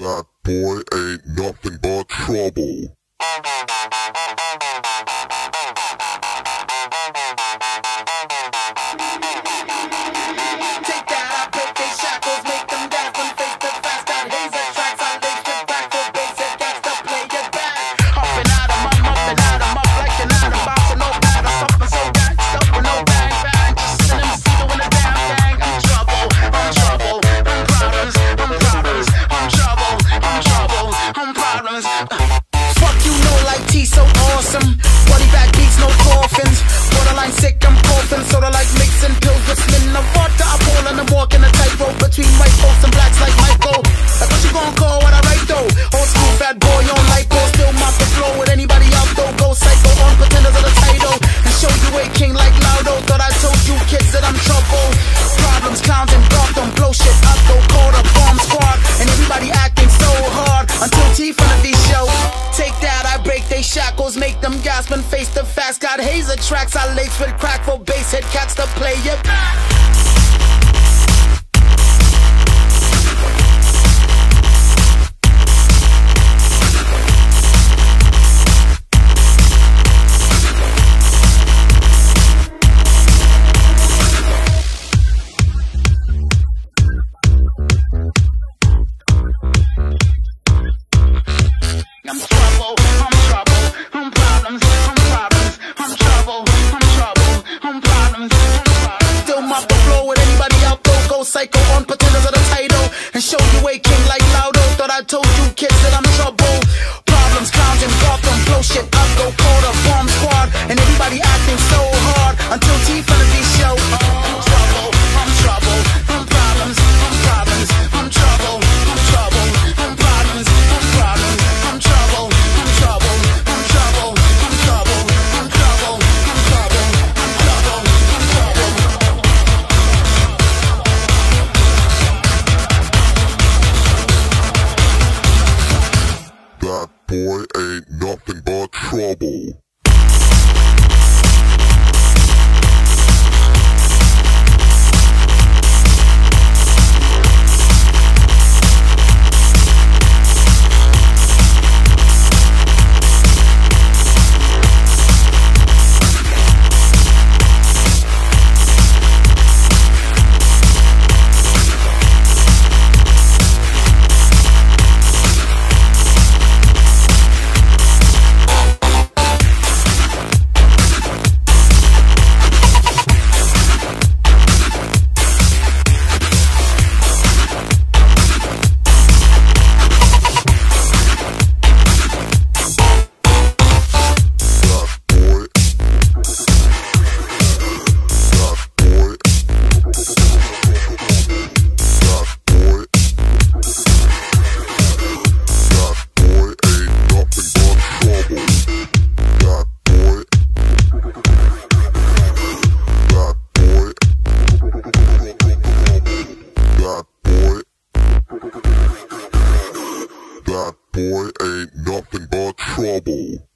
That boy ain't nothing but trouble. T so awesome. Body back beats, no coffins. Borderline sick, I'm coughing. Sorta like mixing pills with spin the water. I pull and I'm walking a tightrope between white folks and blacks like Michael. Like what you gon' call what I write though? Old school fat boy on lipo. Still mop the floor with anybody out though. Go psycho on pretenders of the title. And show you a king like Laudo. Thought I told you kids that I'm trouble. Problems, clowns and Gotham. Blow shit up though. Call the bomb squad. And everybody acting so hard until T front of these they shackles, make them gasp and face the facts. Got Haezer tracks, I lace with crack for bass cats to play it. I'm psycho on pretenders of the title, and show you a king like Laudo. Thought I told you kids that I'm trouble. Problems, clowns and Gotham, blow shit That boy ain't nothing but trouble. That boy ain't nothing but trouble.